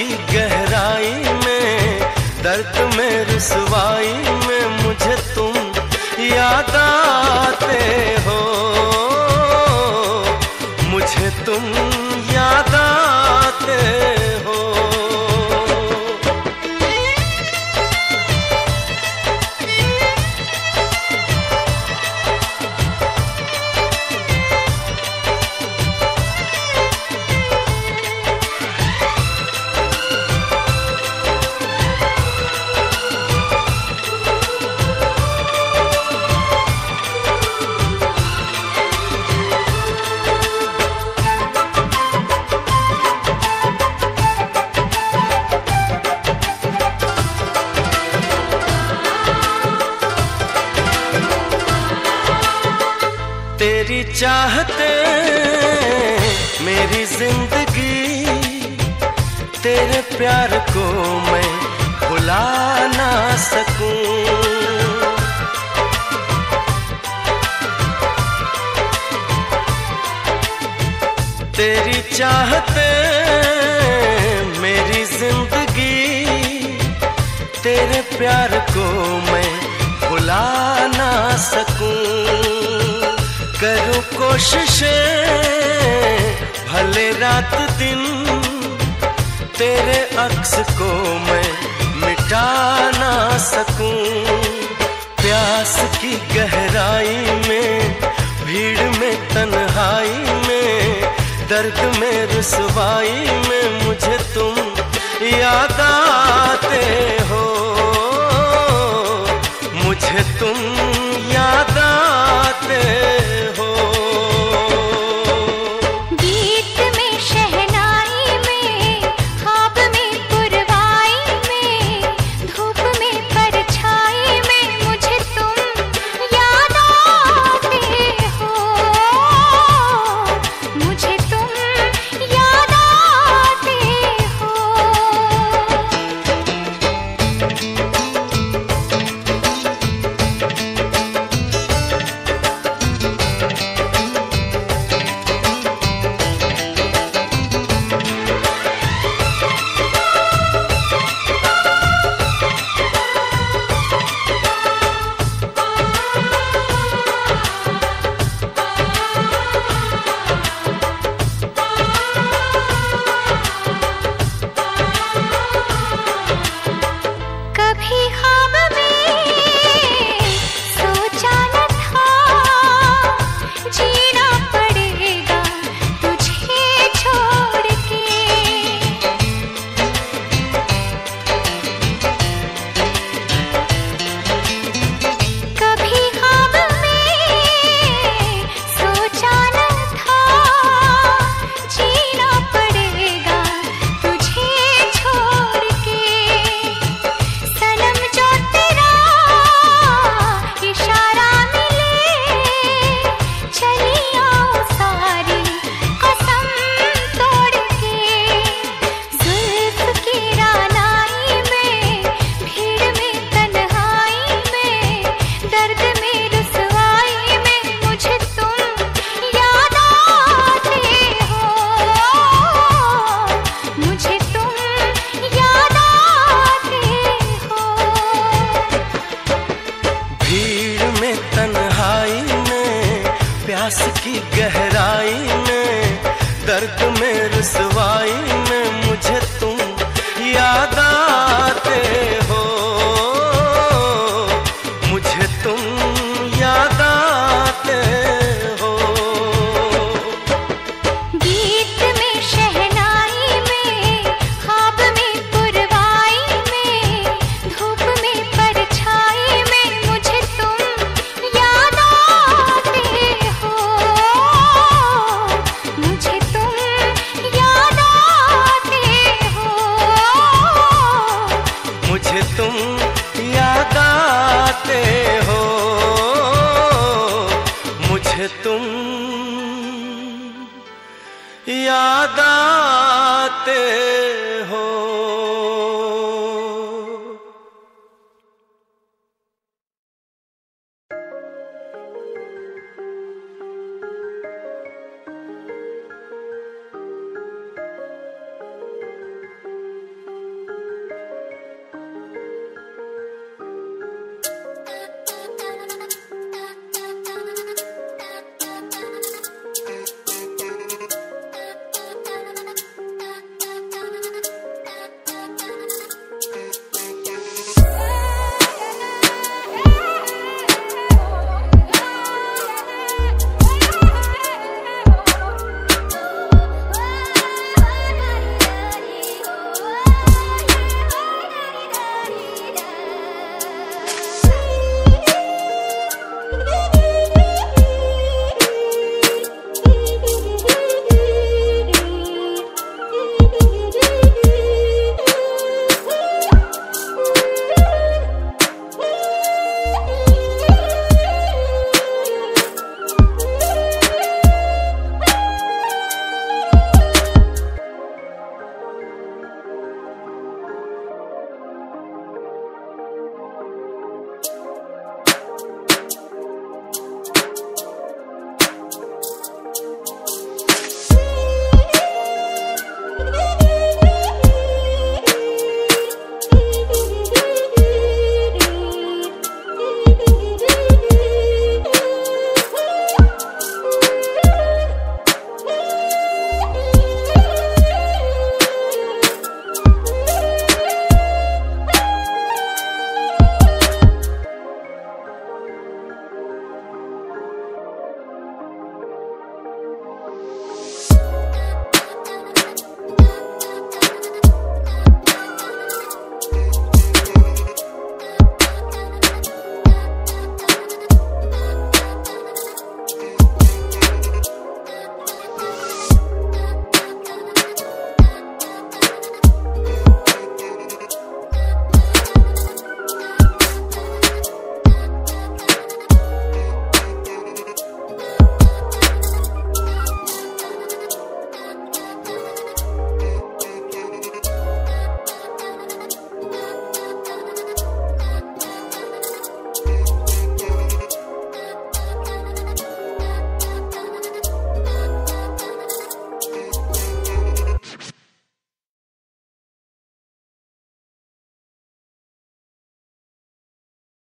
की गहराई में, दर्द में रसवाई में मुझे तुम याद आते हो। मुझे तुम याद आते हो चाहते मेरी ज़िंदगी, तेरे प्यार को मैं भुला ना सकूँ। तेरी चाहते मेरी ज़िंदगी, तेरे प्यार को मैं भुला ना सकूँ। करूँ कोशिशें, भले रात दिन तेरे अक्स को मैं मिटा ना सकूँ। प्यास की गहराई में, भीड़ में, तन्हाई में, दर्द में, रसवाई में मुझे तुम याद आते हो। मुझे तुम